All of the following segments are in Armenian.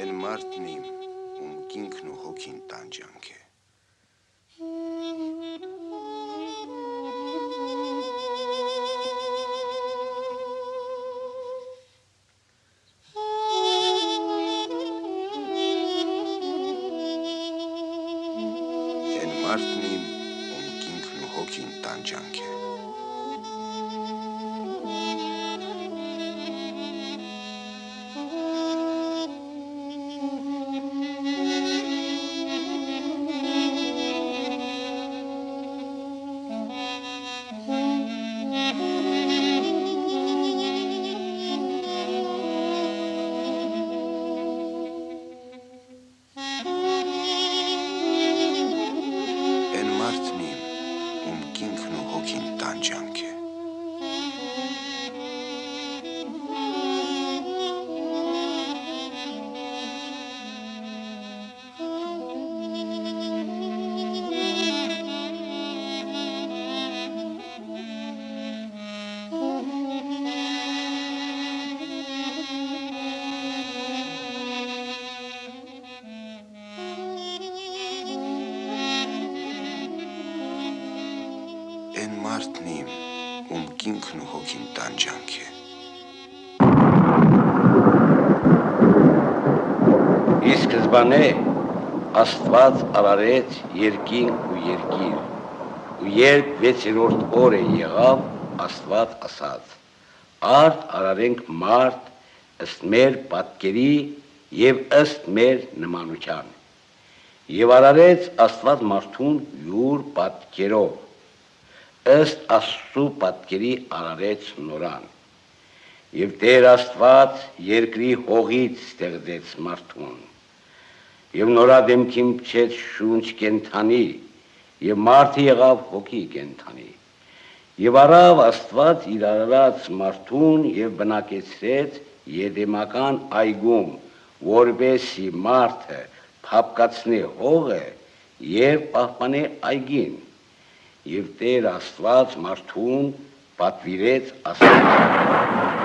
Են մարդն իմ, ում կինքն ու հոգին տանջանք է։ Են մարդն իմ, ում կինքն ու հոգին տանջանք է։ արարեց երկինք ու երկիր։ Ու երբ 6-րդ օրը եղավ, Աստված ասաց. Արդ արարենք մարդ ըստ մեր պատկերի եւ ըստ մեր նմանության։ Եվ արարեց Աստված մարդուն յուր պատկերով ըստ Աստծու պատկերի արարեց նորան։ Եվ Տեր Աստված երկրի հողից ստեղծեց մարդուն։ Եվ նորա դեմքին փչեց շունչ կենթանի, եւ մարդը եղավ հոգի կենթանի։ Եվ արավ Աստված իր արարած մարդուն եւ բնակեցրեց Եդեմական այգում, որբեսի մարդը փապկացնի հողը եւ պահպանի այգին։ Եվ Տեր Աստված մարդուն պատվիրեց ասել.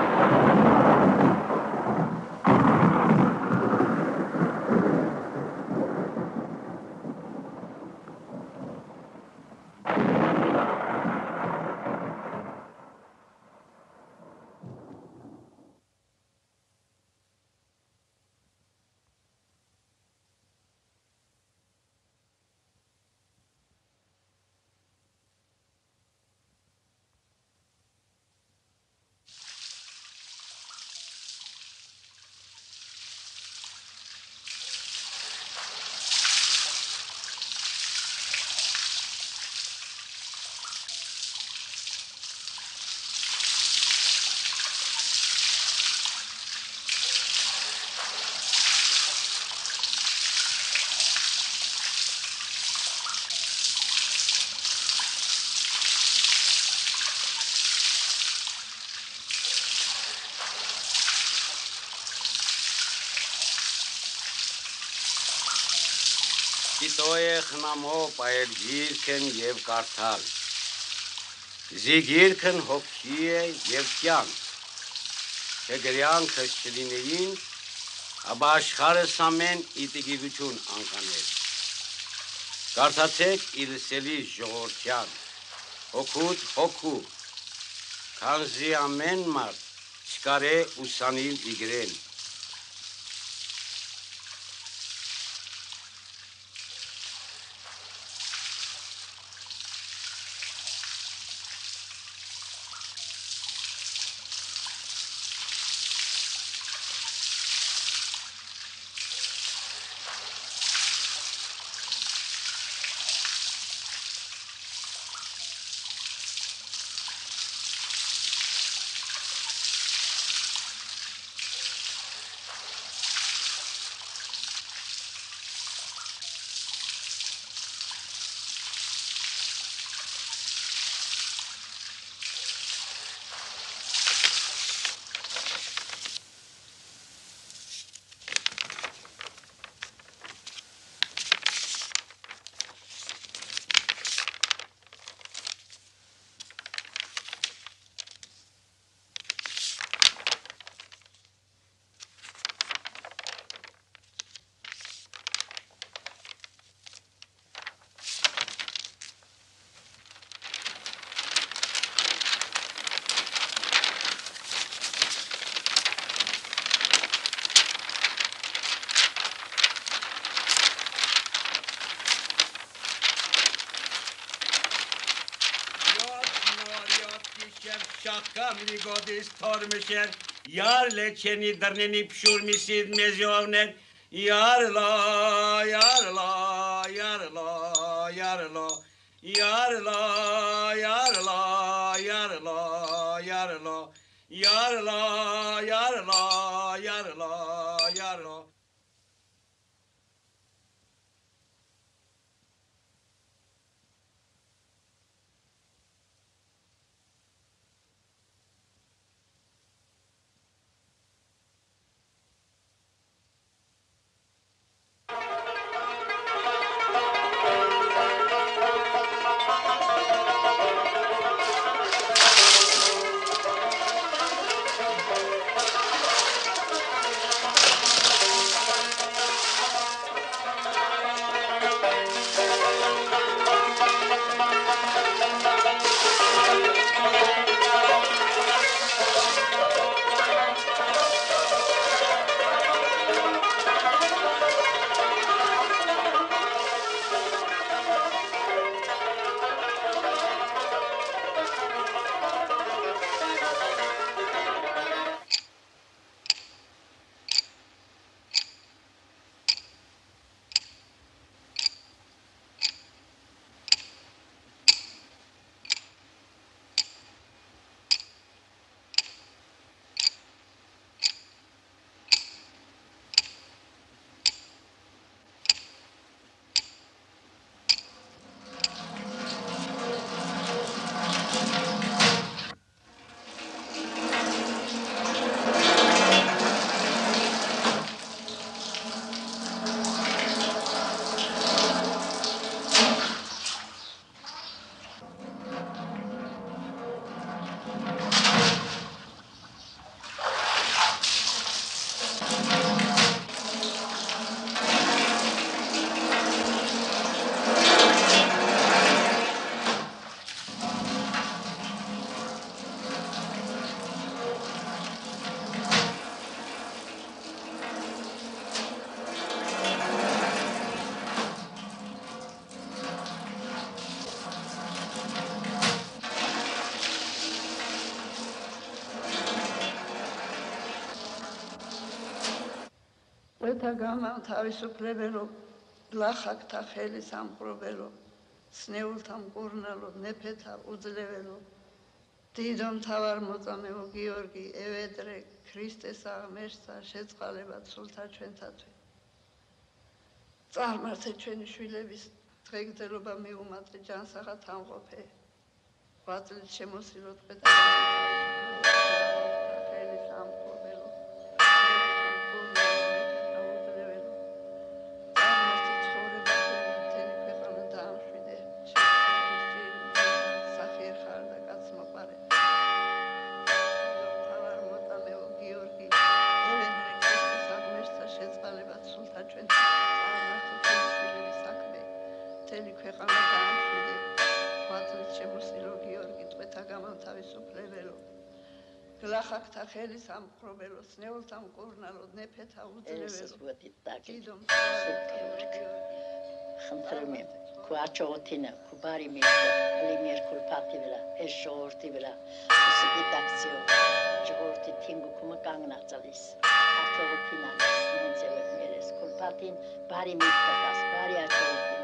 Գիտոյե խնամո պայել գիրքն եւ կարդալ։ Զի գիրքն հոգի է եւ կյանք։ Չգրյանքը չլինեին, ապա աշխարհս ամեն իտիգիվություն անկաներ։ Կարդացեք իլսելի ժողովրդյան, հոգուտ հոգու, քանզի ամեն մարդ չկարե ուսանիլ իգրեն։ камни годи стор мешер, яр лечени дарнени пшур мисид мезиовнер, ярла, ярла, ярла, ярла, ярла, ярла, თავისუფლებელო ლახაკთა ხელის ამყრობელო სნეულთა მკურნალო ნეფეთა უძლეველო დიდო მთავარ მოწამეო გიორგი ევედრე ქრისტეს აღმერთსა შეწყალებად სულთა ჩვენთათვის. წარმართე ჩვენი შვილების დღეგრძელობა მიუმატე ჯანსაღად ამყოფე ღვაწლით შემოსილოთ ყვეთაგამა სახელი სამხრობელოს ნეულთან მკურნალოდ ნეფეთა უძლეველო. კიდო ხმთრმი ქუაჩო ოთინა ქუბარი მიერკო ალიმიერკულ ფათიველა ეშო ორტიველა უსიკი ტაქციო ჯგორტი თინგუ ქუმა კანგნაწლის აჩო ოთინა ნეცელებ მიერეს ქულფათინ ბარი მიერკო გას ბარი აჩო ოთინა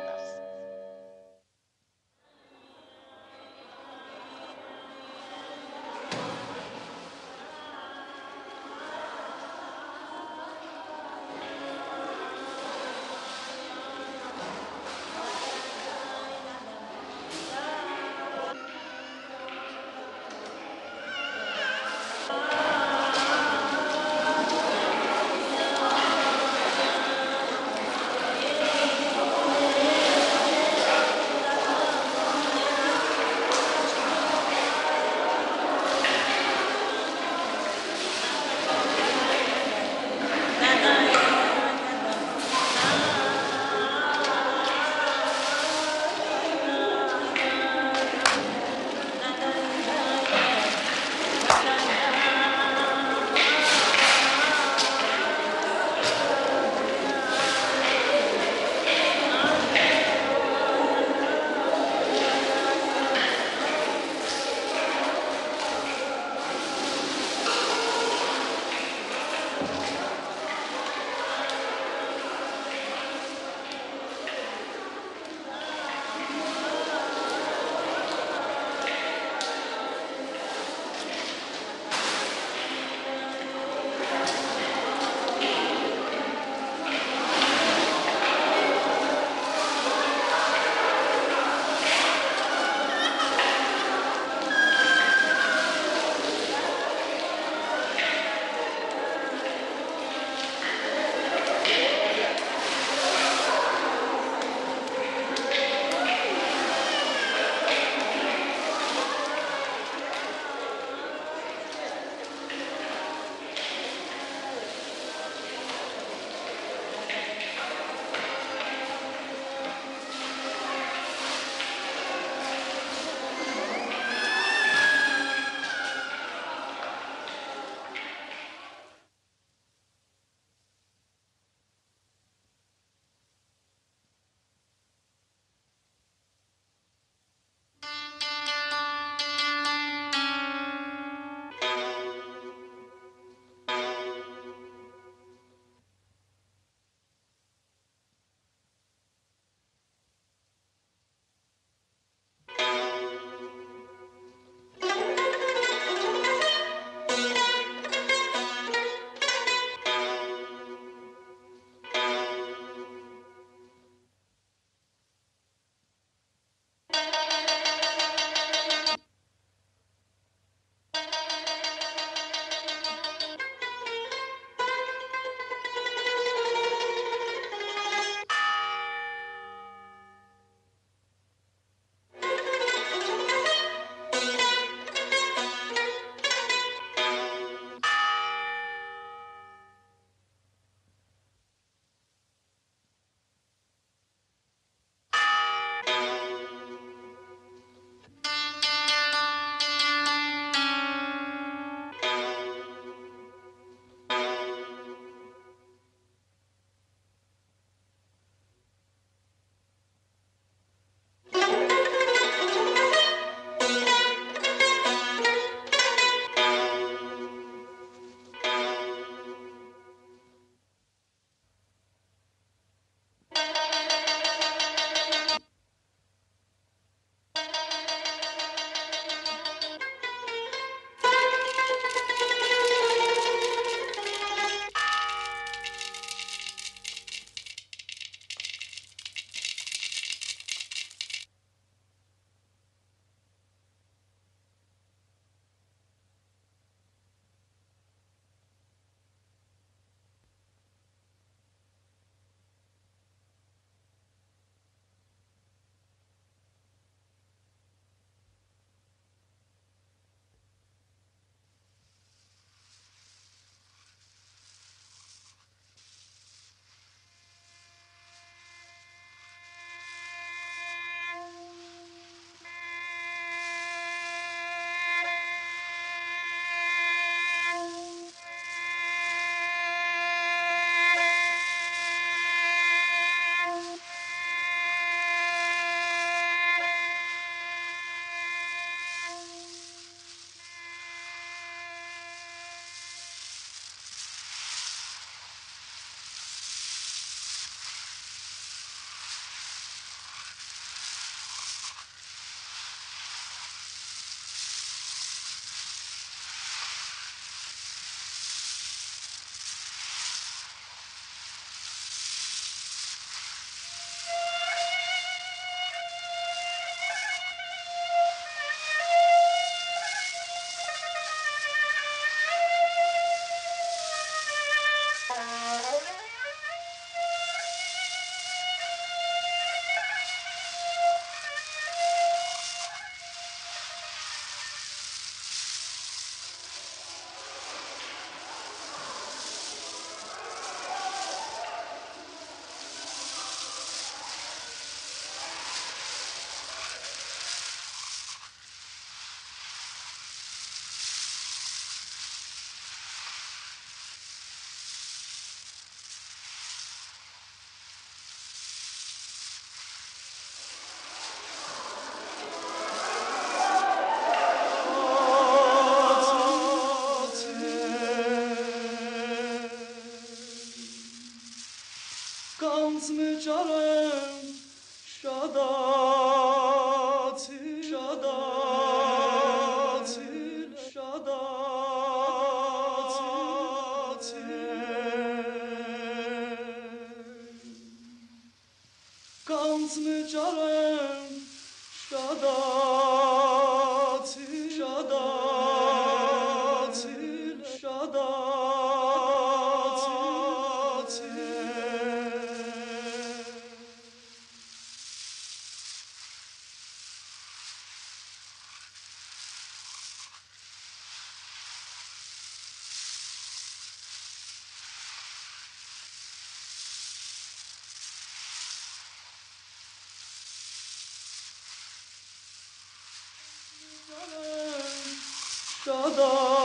todo.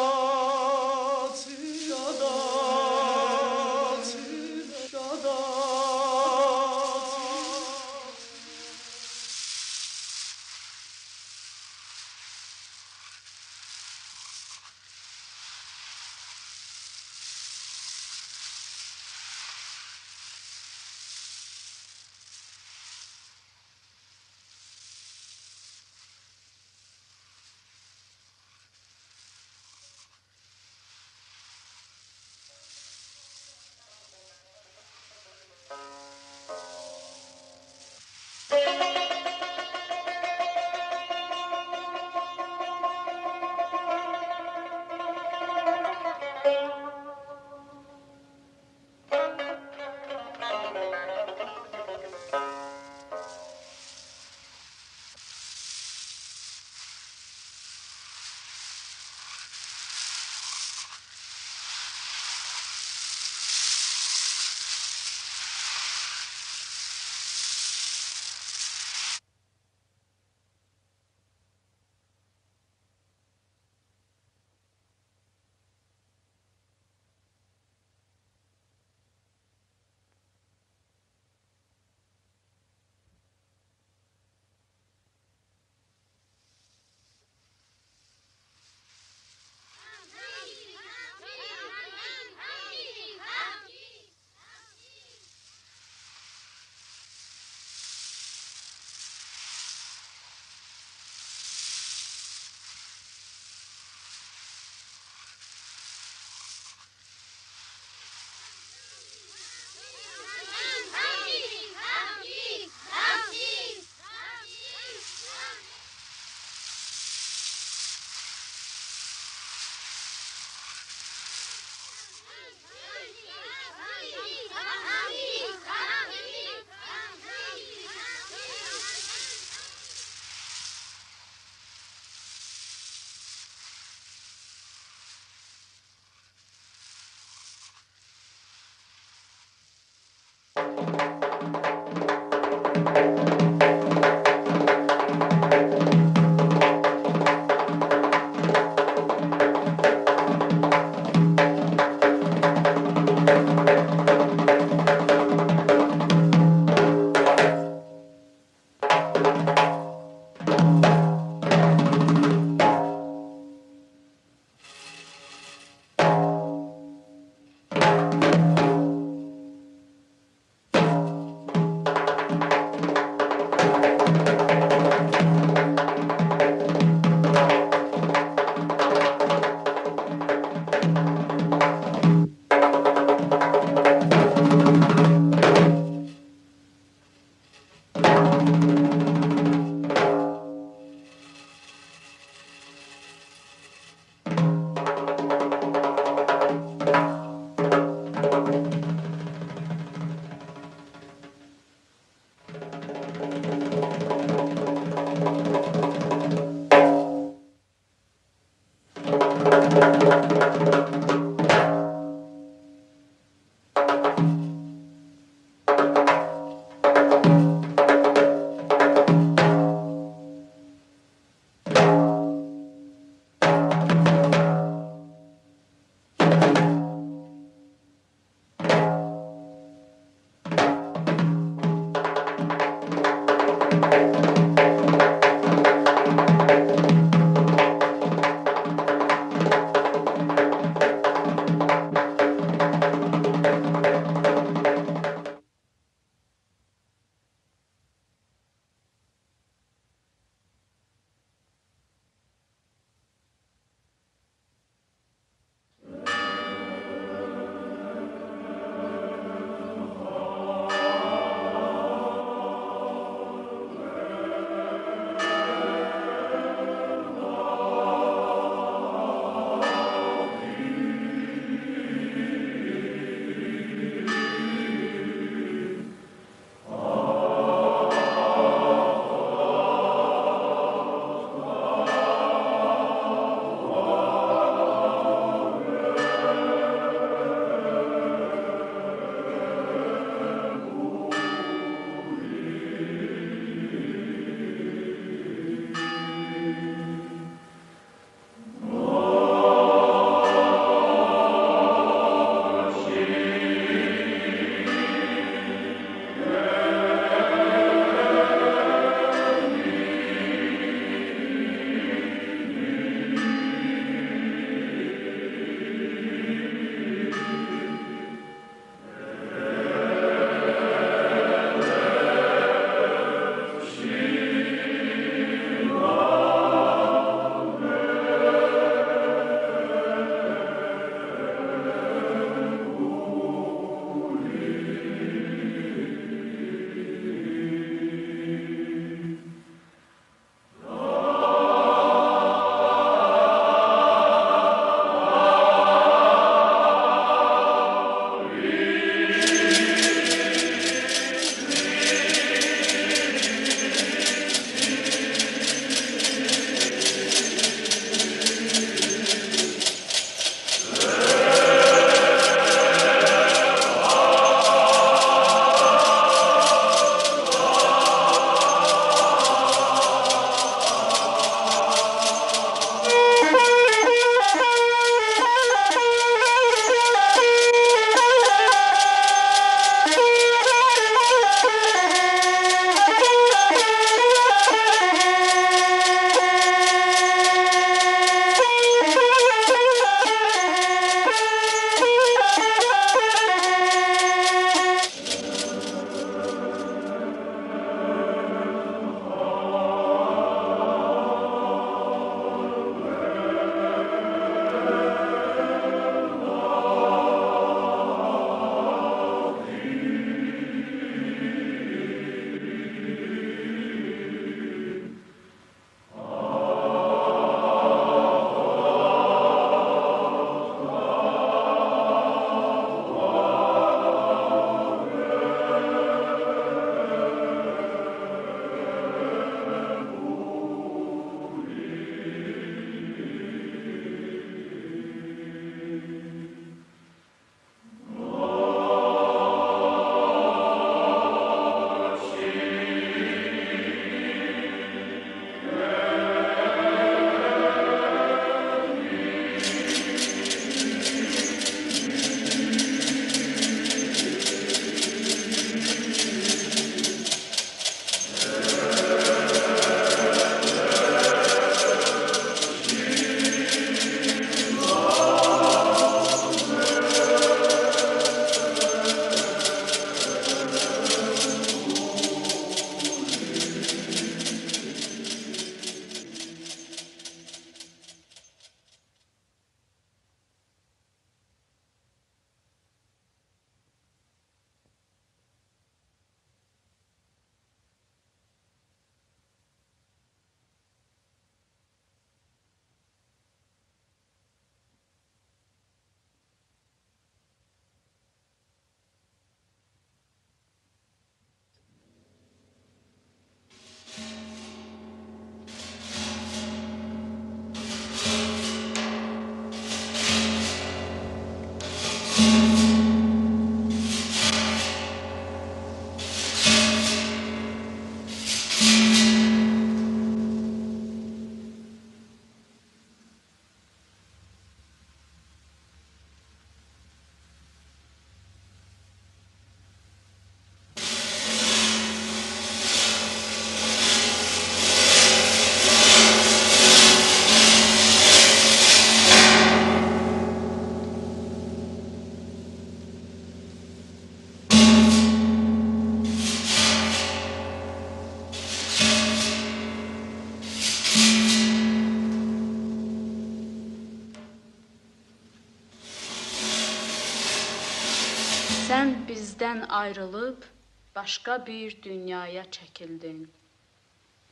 bizden ayrılıp başka bir dünyaya çekildin.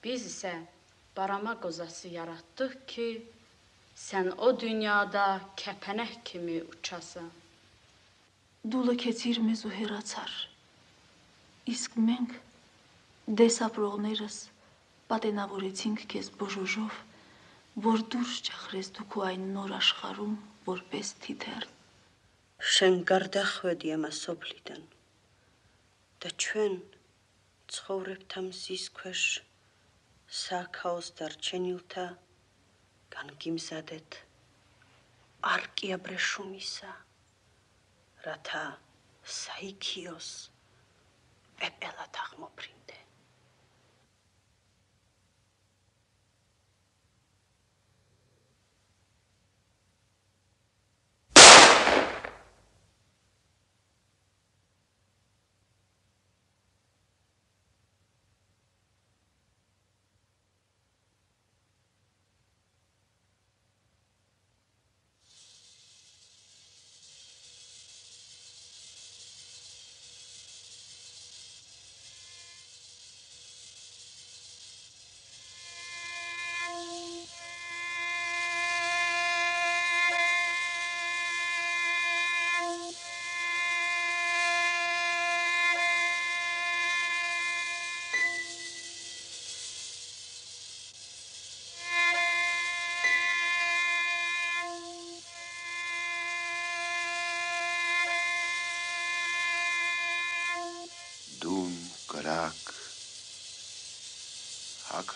Biz ise barama kozası yarattık ki sen o dünyada kepenek kimi uçasın. Դու լքեցիր մեզ ու հեռացար։ Իսկ մենք դեսապրողներս պատենավորեցինք քեզ բոժոժով, որ դուրս ճախրես դու քո այն նոր աշխարհում որպես թիթեռ։ Շենգարդախ վդ եմա და ჩვენ ცხოვრებთ ამ ზის ქვეშ საქაოს დარჩენილთა განგიმზადეთ. არკიაბრე შუმისა რათა საიქიოს პეპელად აღმოფრინდეთ.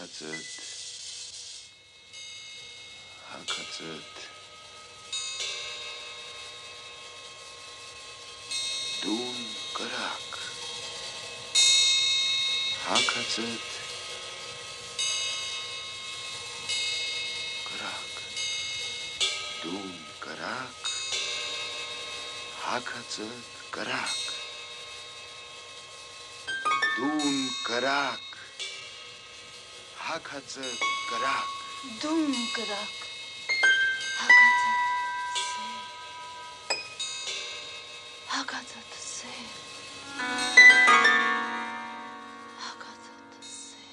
Հակածդ հակածդ Դուն կրակ հակածդ կրակ Դուն կրակ հակածդ կրակ Դուն կրակ հակածը կրակ Դուն կրակ հագածը սեր հագածը սեր հագածը սեր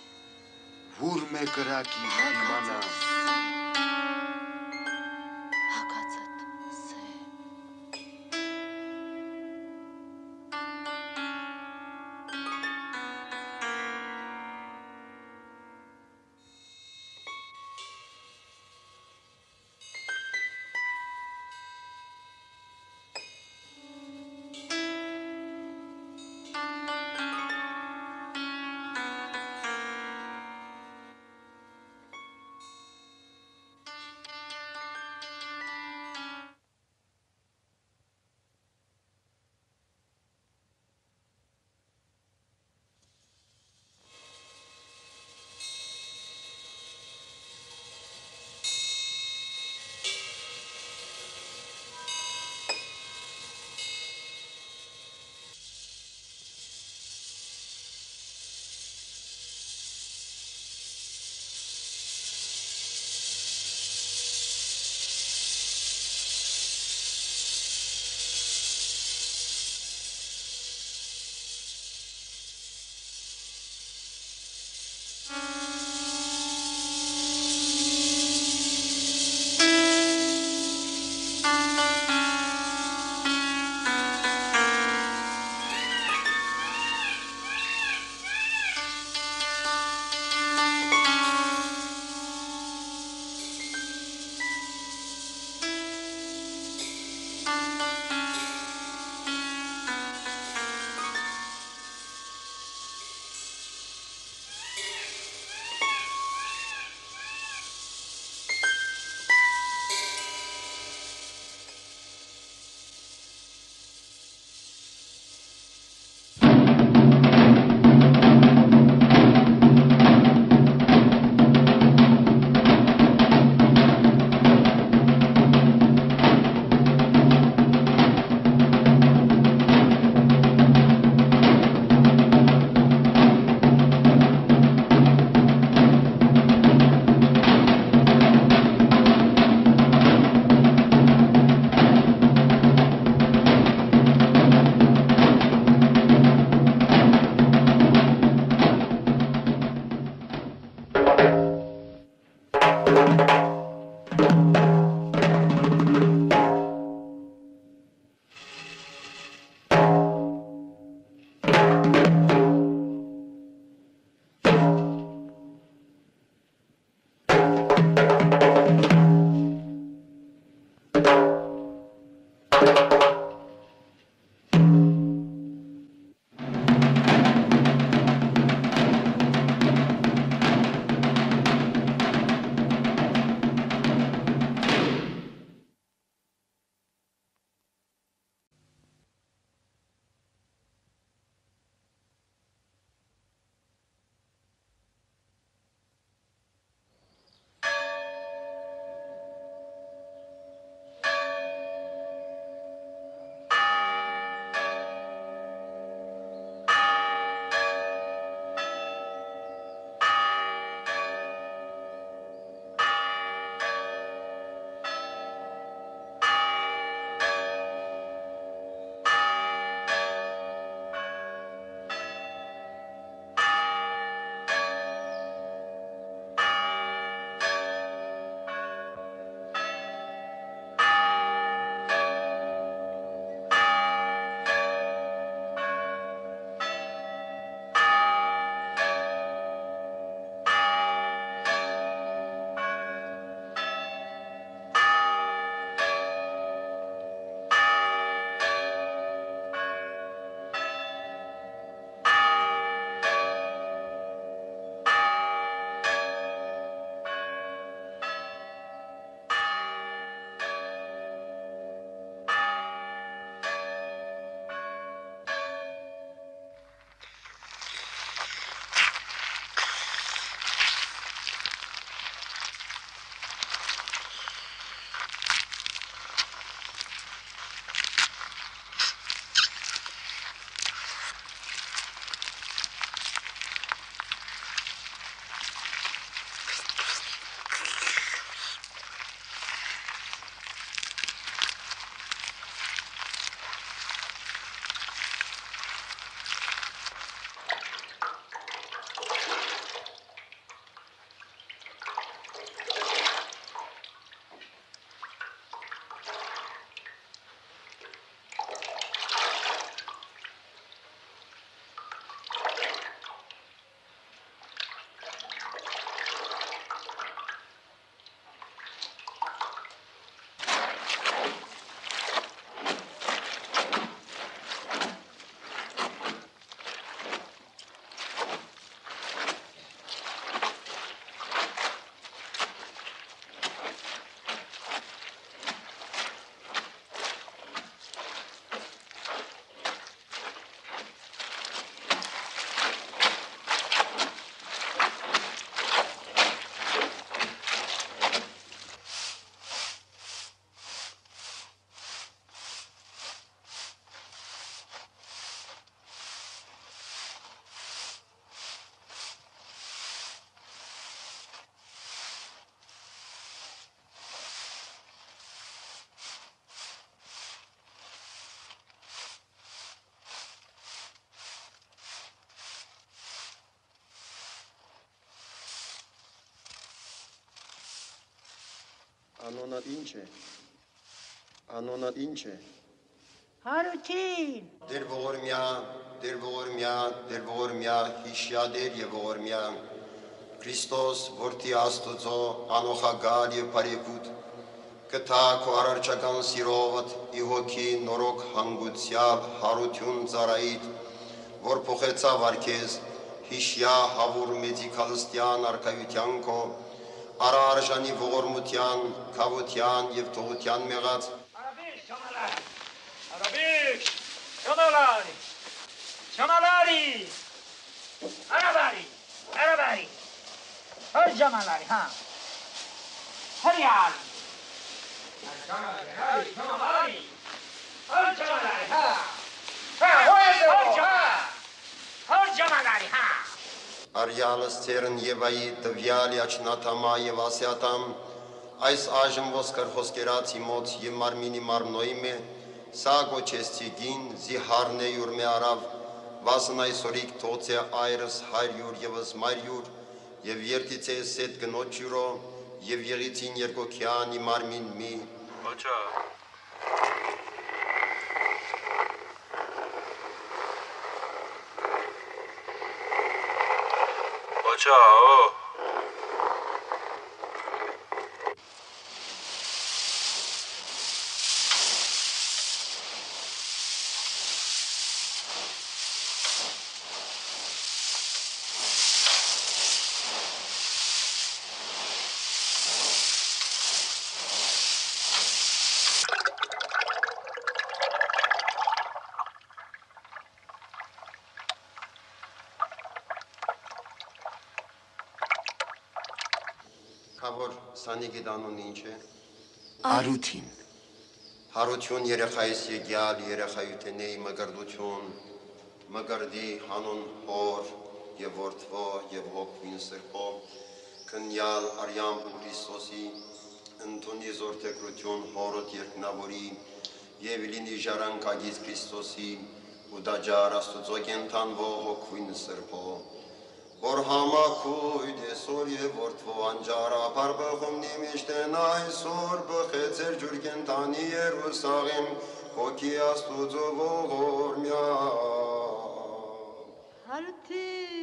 Վուր մե կրակի իմանա հագածը Անոնդ ինչ է։ Անոնդ ինչ է։ Հարություն Դեր ողորմյա, դեր ողորմյա, դեր ողորմյա, հիշյա դեր եւ ողորմյա։ Քրիստոս որդի Աստուծո անոխագալ եւ բարեկուտ կթա քո արարչական սիրովդ ի հոգի նորոգ հանգուցյալ հարություն ծարայիդ որ փոխեցա վարքեզ հիշյա հավուր մեդիկալստյան արքայության քո արարժանի ողորմության, քավության եւ թողության մեղած Arabic! Şonolari! Şonolari! Arabari! Arabari! Hör camalari ha! Hör yar! Hör camalari! Hör camalari ha! Ha! Hör camalari! Hör camalari ha! Արյալս ցերն Եվայի տվյալի աչնաթամա եւ ասյատամ այս այժմ ոսկր հոսկերացի մոց եւ մարմինի մարմնոյի մե սա գոչեսցի գին զիհարնե յուրմե արավ վասն այսօրիկ թոցե այրս հայրյուր եւս մայրյուր եւ երտիցե սետ գնոջ յուրո եւ եղիցին երկոքյանի մարմին մի Ոչա Ոչա սանիգի դանուն ինչ է? Արութին։ Հարություն երեխայիս եկյալ երեխայութենեի մգրդություն, մգրդի հանուն հոր եւ որդվո եւ հոգվին սրբո, քնյալ արյամ Քրիստոսի, ընդունի զորտեգրություն հորոտ երկնավորի եւ լինի ժառանգագից Քրիստոսի ու դաջար Աստուծո կենթանվո հոգվին սրբո, որ համակույտ այսօր եւ որդվո անջարապար բխումնի միշտեն այսօր բխեցեր ջուր կենտանի Երուսաղեմ հոգի Աստուծո ողորմյա Հարություն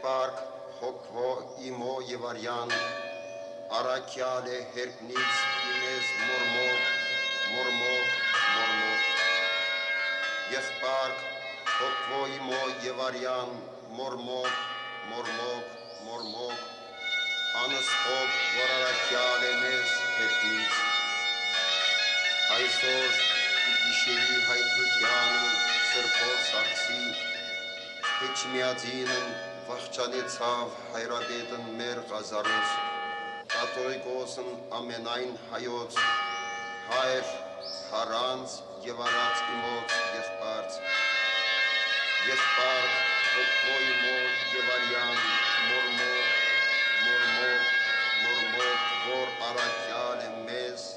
Եղբարք հոգվո իմո եւ արյան արաքյալ է հերկնից ինես մորմոք մորմոք մորմոք Եղբարք հոգվո իմո եւ արյան մորմոք մորմոք մորմոք անսպոք որ արաքյալ է մեզ հերկնից այսօր գիշերի հայտնությանը սրբով սարցի Հեչմիածինն վախճանեցավ հայրապետն մեր Ղազարոս, կաթողիկոսն ամենայն հայոց, հայր, հարանց և արած իմոց եղբարց, եղբար, հոգվոյ մոտ և արյան, մորմոք, մորմոք, մորմոք, որ արաքյալ է մեզ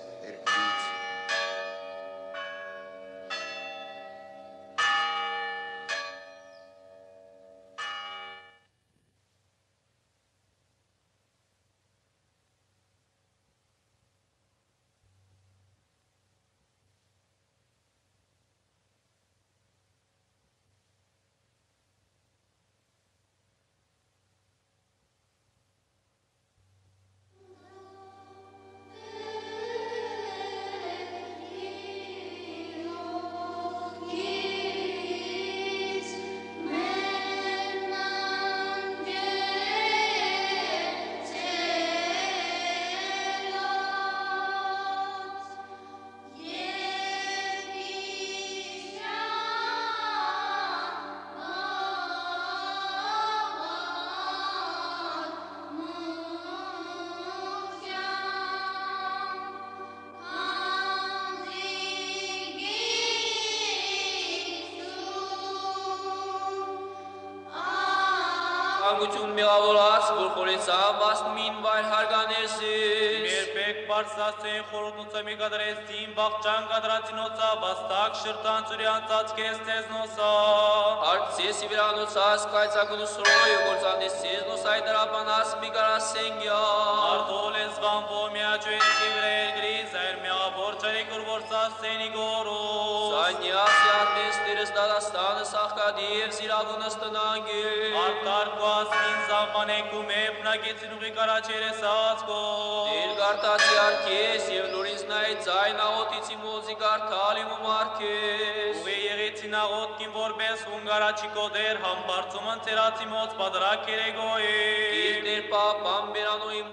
միավորած, որ խորեցավ ասմին վայր հարգանեսիս։ Երբեք բարձրացեն խորհուրդնոցը մի կադրեցին, բաղճան կադրացինոցա, բաստակ շրտան ծուրյան ծածկես տեզնոսա։ Հարցես իվրանոցաս կայցակունու սրոյ, գործանդեսես նոսայ դրապանաս մի կարասենգյա։ Արտոլ են զվան ոմյա ջույնքի վրեր գրիզ, այր միա բորճարի կուրվորցաս սենի դադաստանը սախկադիև զիրավունս տնանգի։ Արտարկված ինձ ամանեքում է պնակեցին ուղի կարաչեր ես ածկո։ Դիր գարտացի արքես և լուրինց նայ ձայն աղոտիցի մոզի գարտալի ու մարկես։ Ուղի եղեցին աղոտքին որպես հունգարաչի կոդեր համբարձում ընթերացի մոց պադրակ երեգոյի։ Գիրներ պապան բերանոյի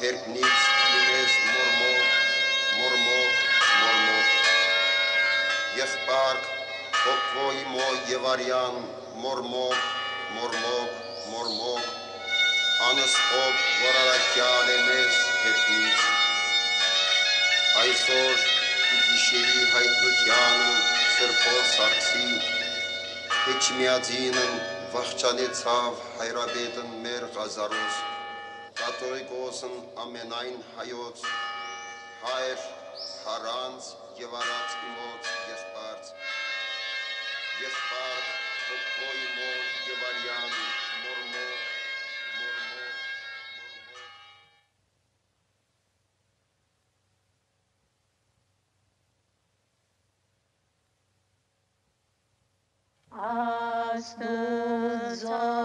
հերբնից իմես մորմոք մորմոք մորմոք Եղբարք հոգվո իմո եւ արյան մորմոք մորմոք մորմոք անսպոք որ արաքյալ է մեզ հերբնից այսօր գիշերի հայտնության սրբո սարքսի Էջմիածինն վախճանեցավ հայրաբետն մեր Ղազարոս, կաթողիկոսն ամենայն հայոց, հայր, հարանց եւ արած իմոց եղբարց, եղբար, հոգվոյ մոն եւ արյան, մորմո, մորմո, Աստուծո փրկչա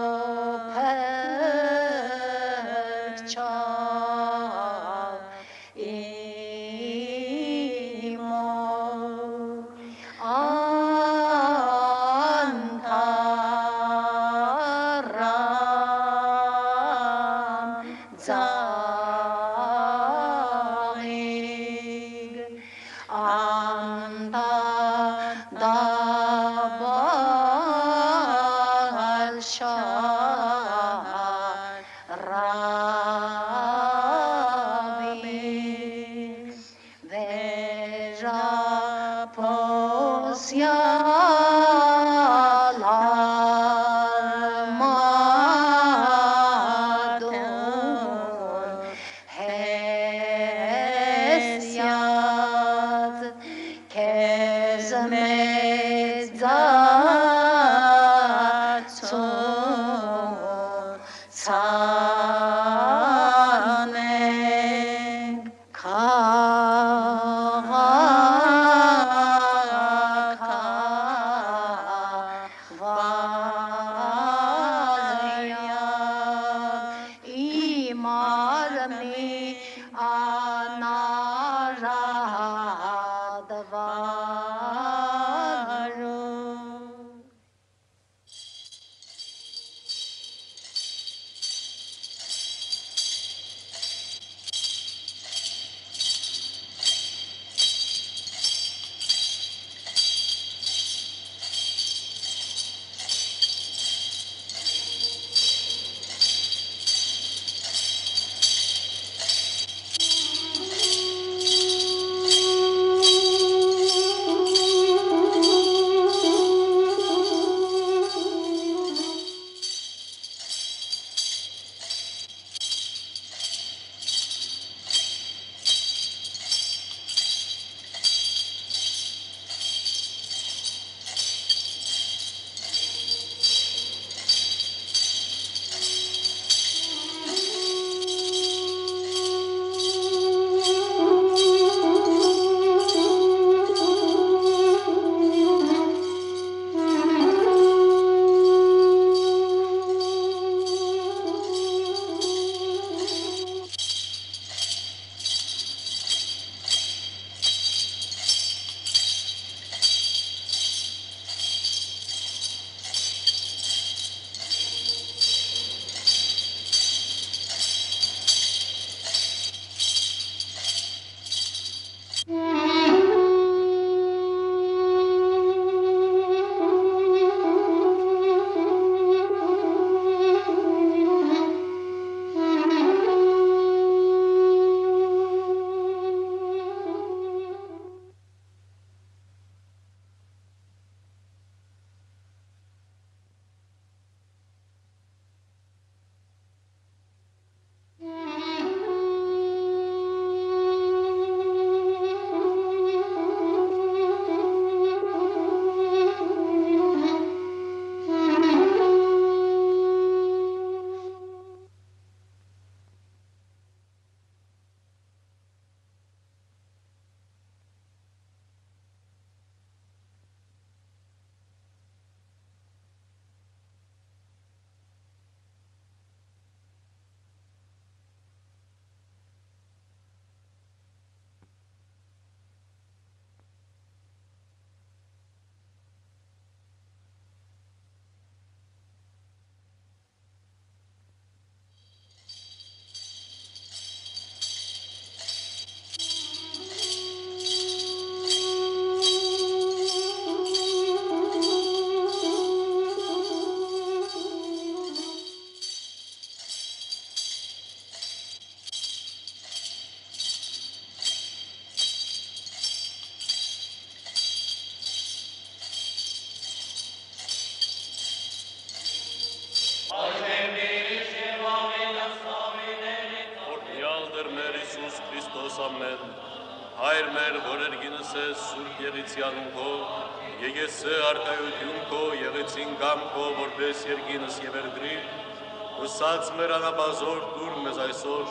ուսած մեր անաբազոր դուր մեզ այսօր,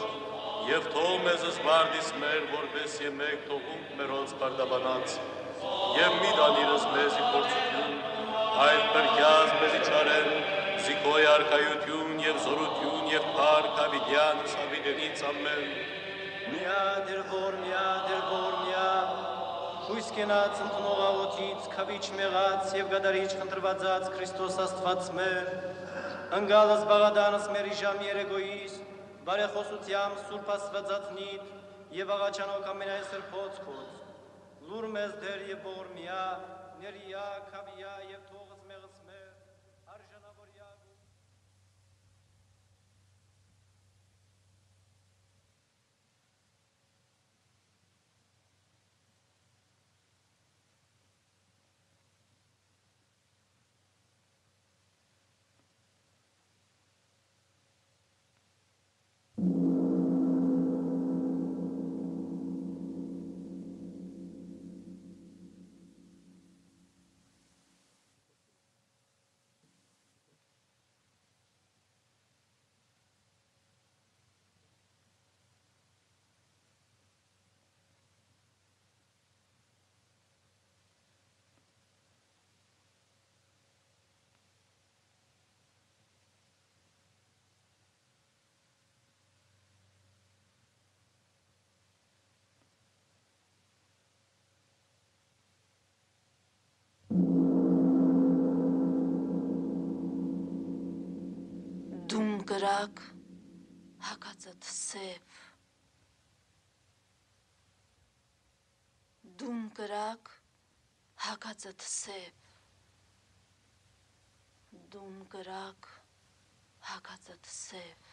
եւ թող մեզ զբարդիս մեր, որպես եմեք թողունք մերոնց բարդաբանած, եւ մի դանիրս մեզի փորձություն, այդ բրկյազ մեզի չարեն, զիկոյ արկայություն եւ զորություն եւ փառք ավիդյան սավիդենից ամեն։ Միա դեր որ միա դեր որ միա Հույս կենաց ընդնող աղոթից, քավիչ մեղած եւ գադարիչ խնդրվածած Քրիստոս Աստված մեր, ընկալս բաղադանս մերի ժամ երեգոյիս, բարեխոսությամբ Սուրբ Աստվածածնիտ եւ աղաչանոք ամենայն սրբոց քոց, լուր մեզ դեր եւ բորմիա, ներիա, քավիա եւ Դում գրակ հակածդ սև Դում գրակ հակածդ սև Դում գրակ հակածդ սև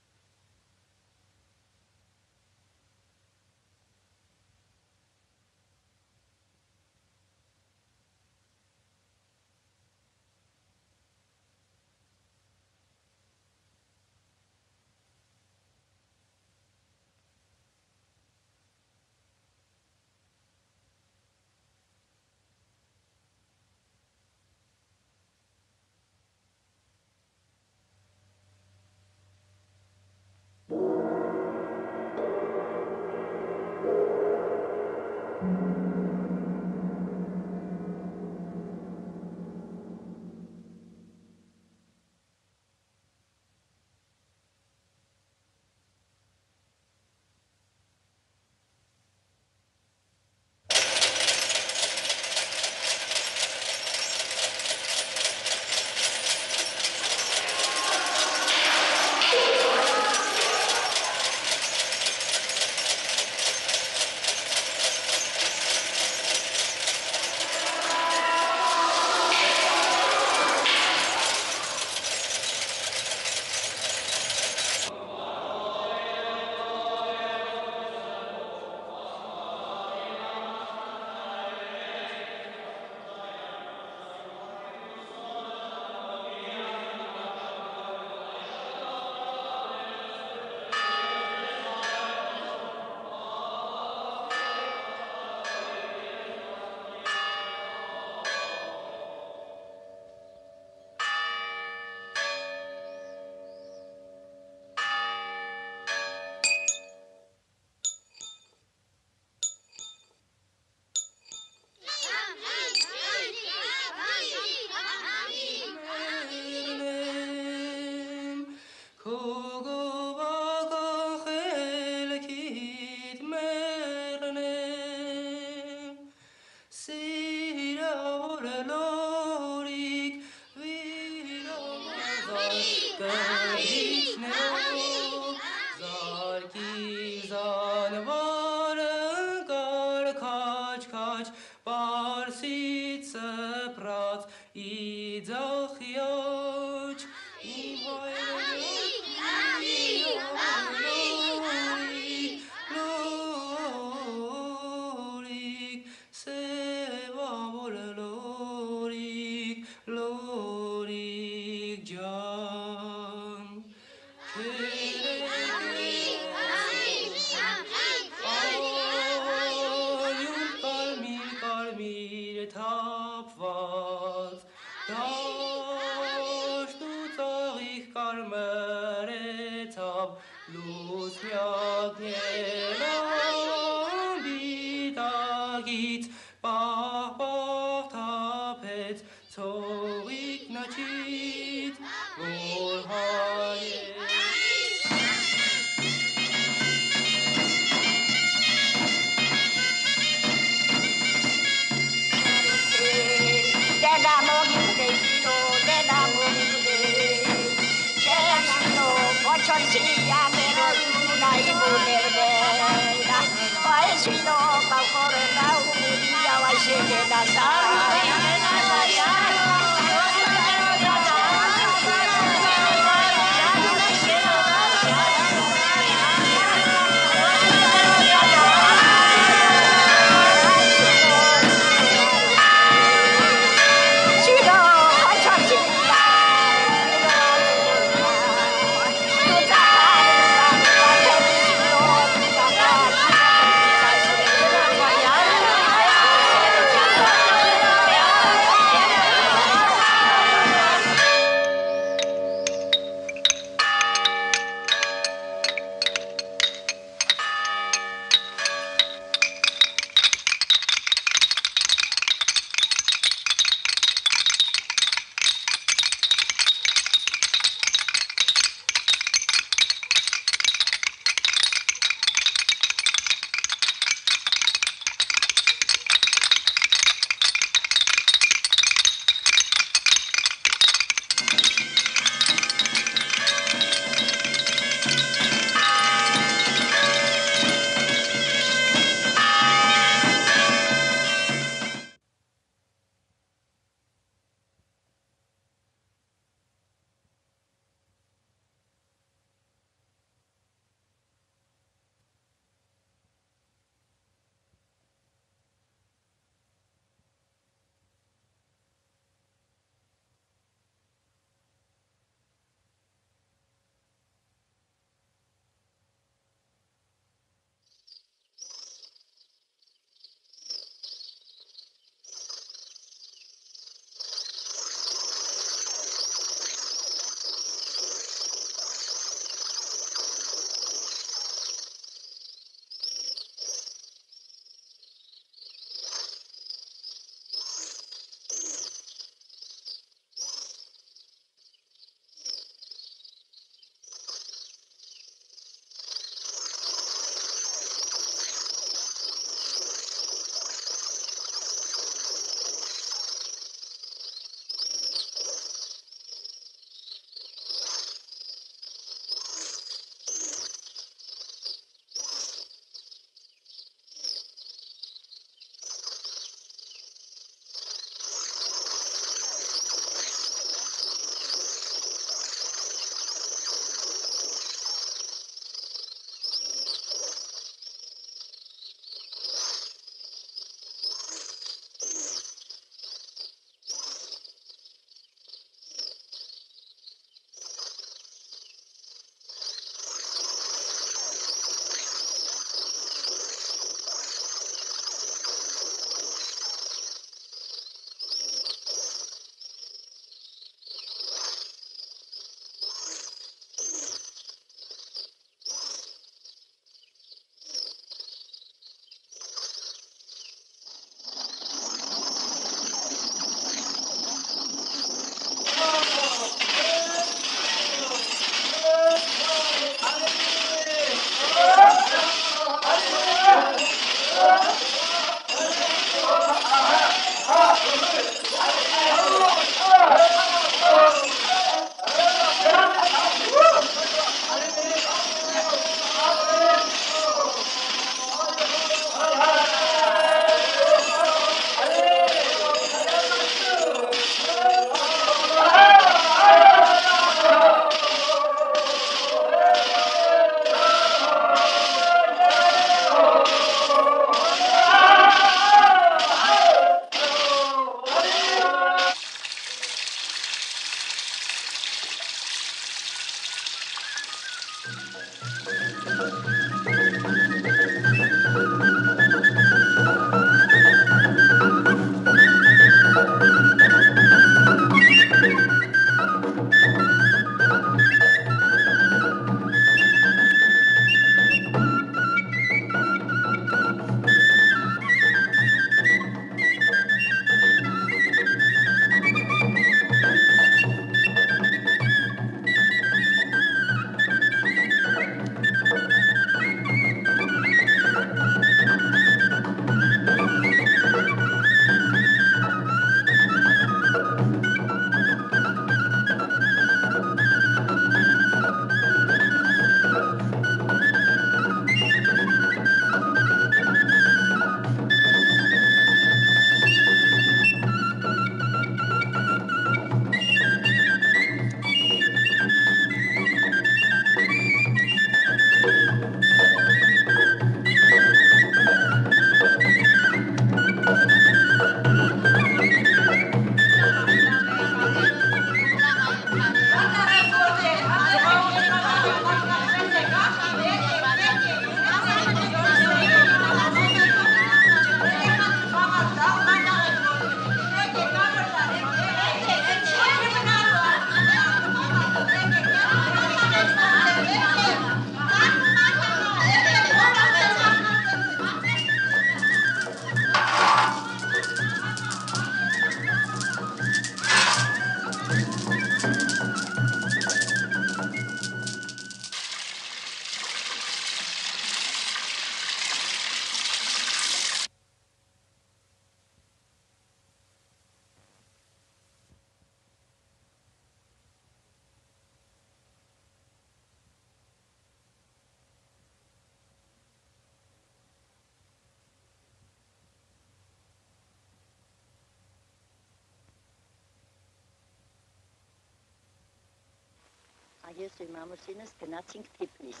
գնացինք Թիֆլիս։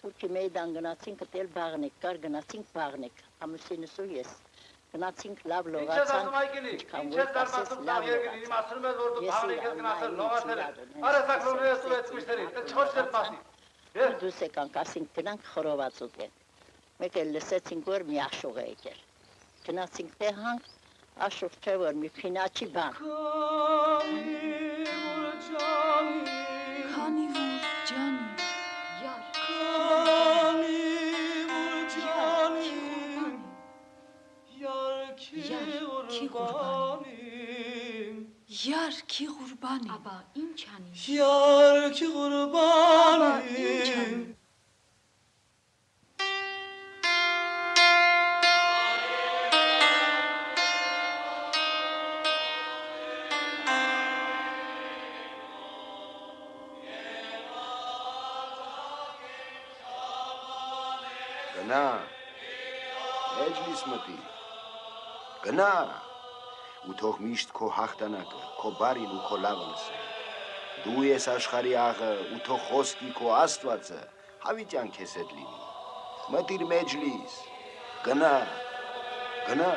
Թուրքի մեյդան գնացինք գտել բաղնիկ, կար գնացինք բաղնիկ, ամուսինս ու ես։ Գնացինք լավ ինչքան ինչ ասես դարձնում լավ երկրին, իմ ասում ես, որ դու Ես բաղնիկ ես գնացել, լողացել ես։ Արա սակլոնը ես ու ես միշտերի, այդ չորսեր մասի։ Ու դուս եկանք ասինք գնանք խորոված ուտենք։ Մեկ էլ լսեցինք որ մի աշուղ է եկել։ Գնացինք տեղանք, աշուղ չէ որ մի փինաչի բան։ Քանի որ ջանի Yarki kurbanim Yarki qurbanim Aba ինչ անի Yarki kurbanim Գնա։ Մեջլիս մտի։ Գնա։ Ու թող միշտ քո հաղթանակը, քո բարին ու քո լավը լսեն։ Դու ես աշխարհի աղը, ու թող խոսքի քո Աստվածը հավիտյան քեզ հետ լինի։ Մտիր մեջլիս։ Գնա։ Գնա։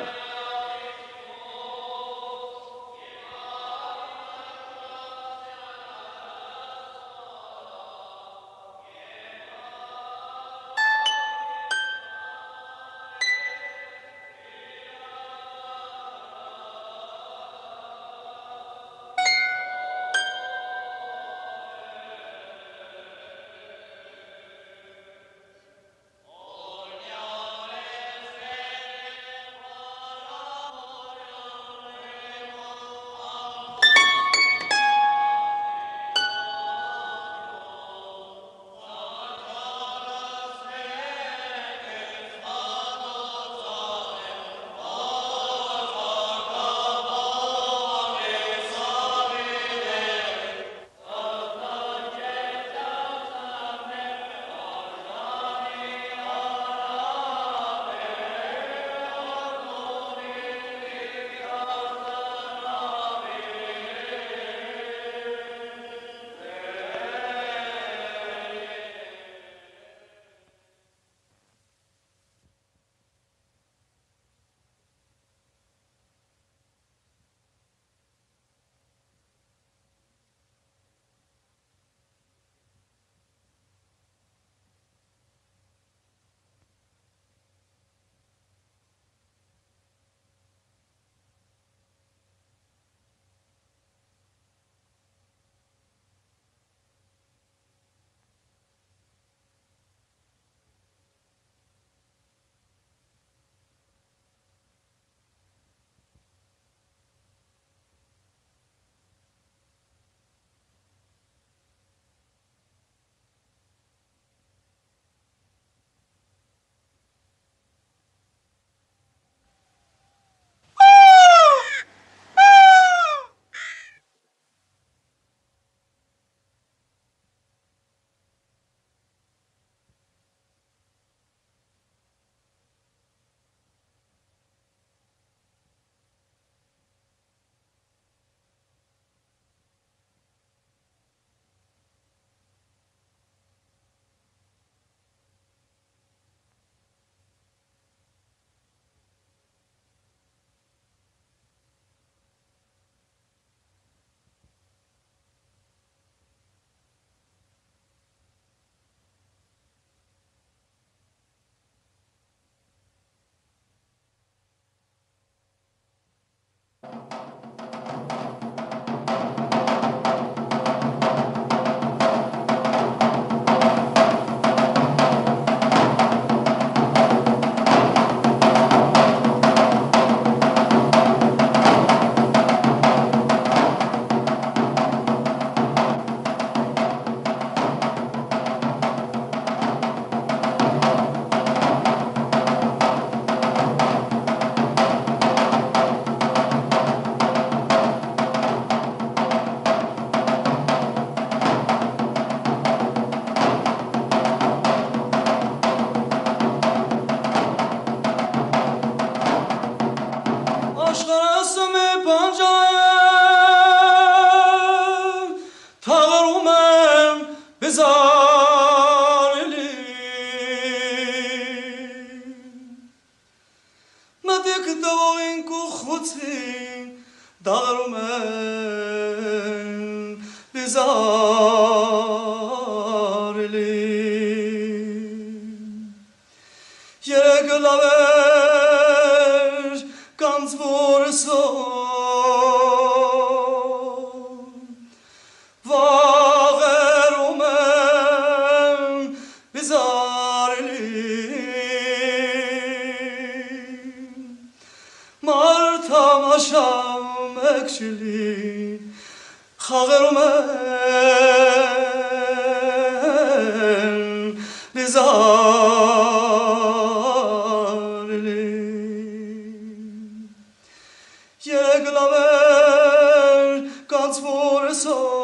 soul.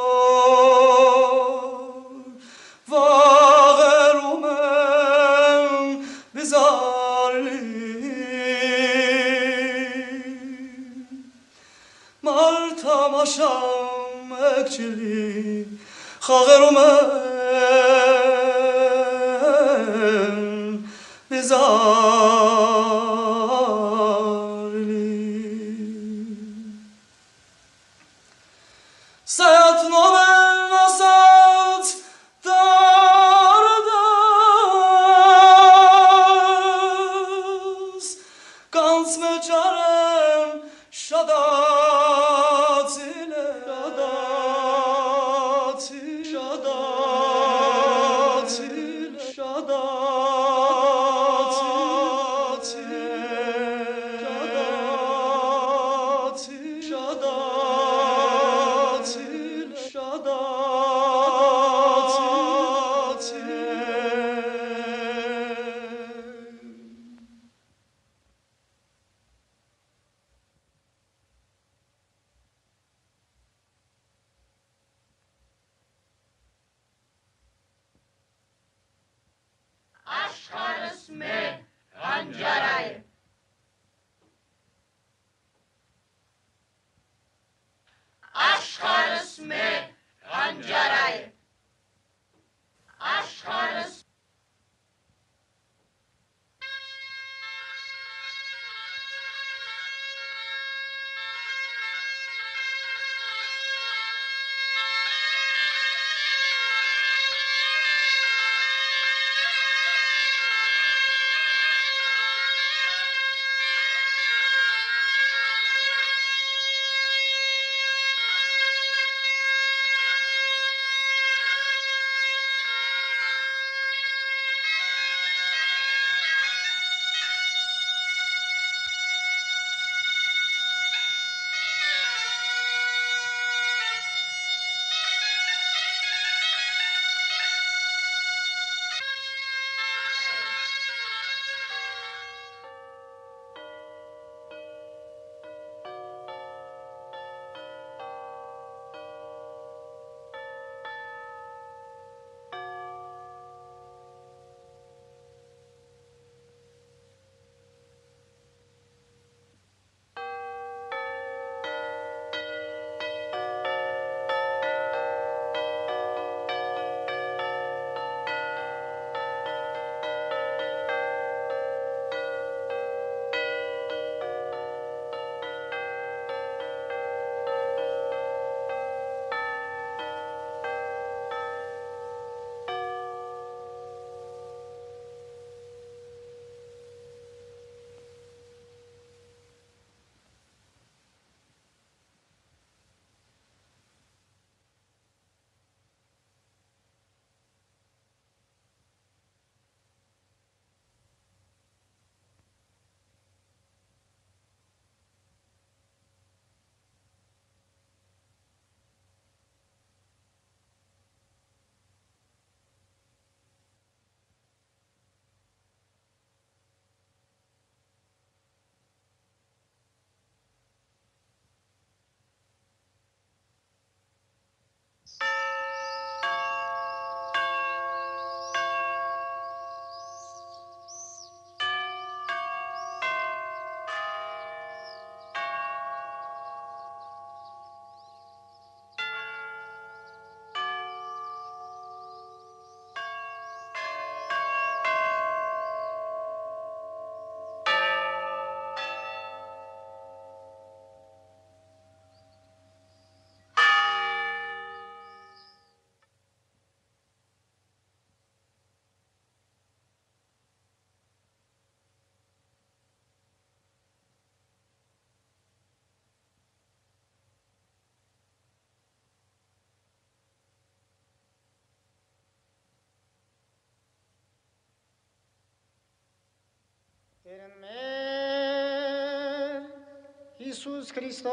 Հիսուս Քրիստոս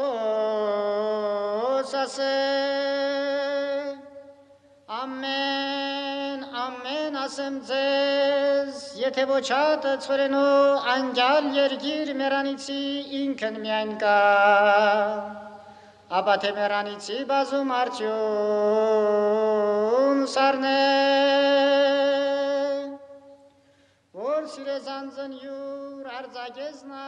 ասե Ամեն ամեն ասեմ ձեզ եթե ոչ հատը ծորենո անգյալ երգիր մերանիցի ինքն միայն կա ապա թե մերանիցի բազում արդյուն սարնե որ սիրե զանձն յուր արձագեզնա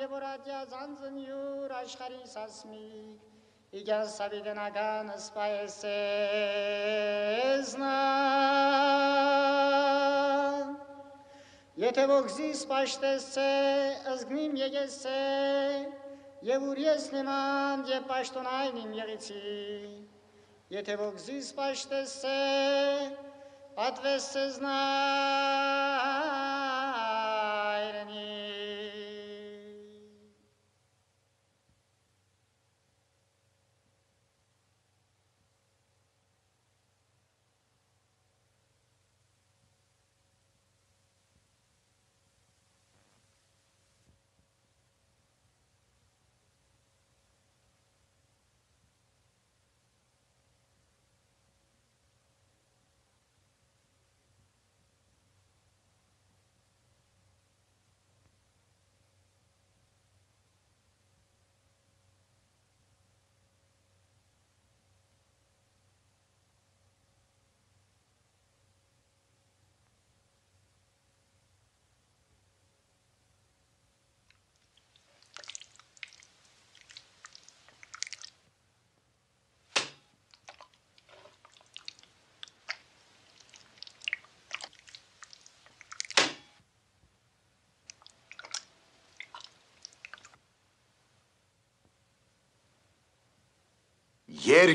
եւ որ ադյա զանձն յուր աշխարհի սասմիկ իգան սավիդենական սպայեսեզնա եթե ոգզի սպաշտեսցե ըզգնիմ եկեսցե եւ ուր ես նման եւ պաշտոնայն իմ եղիցի եթե ոգզի սպաշտեսցե պատվեսցեզնա هر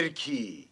der ki